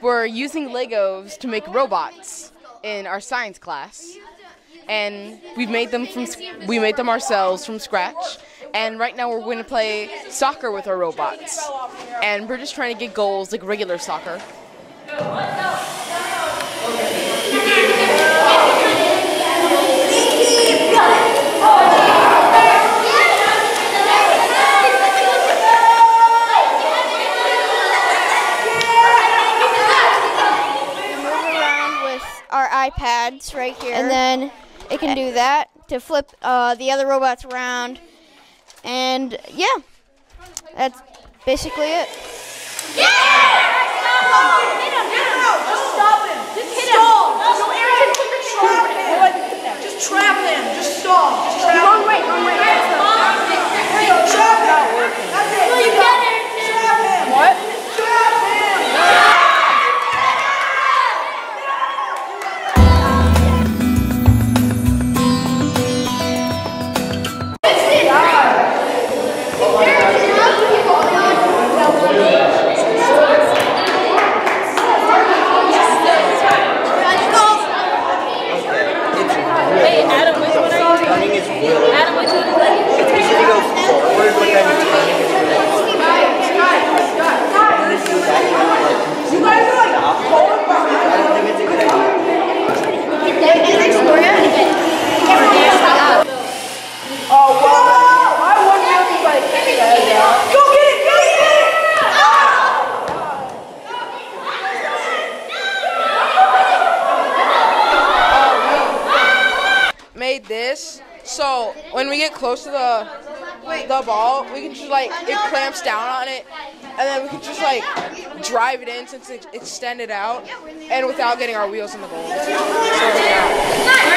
We're using Legos to make robots in our science class, and we've made them from we made them ourselves from scratch. And right now we're going to play soccer with our robots, and we're just trying to get goals like regular soccer. Our iPads right here. And then it can do that to flip uh, the other robots around. And yeah, that's basically it. Yeah! Hit him, hit him. Just stop him. Just hit him. No, Aaron, trap him. Just trap him. Just stall. Adam, which one are you? I. Adam, which one is you go this so when we get close to the the ball, we can just like it clamps down on it, and then we can just like drive it in since it's extended out, and without getting our wheels in the goal. So, yeah.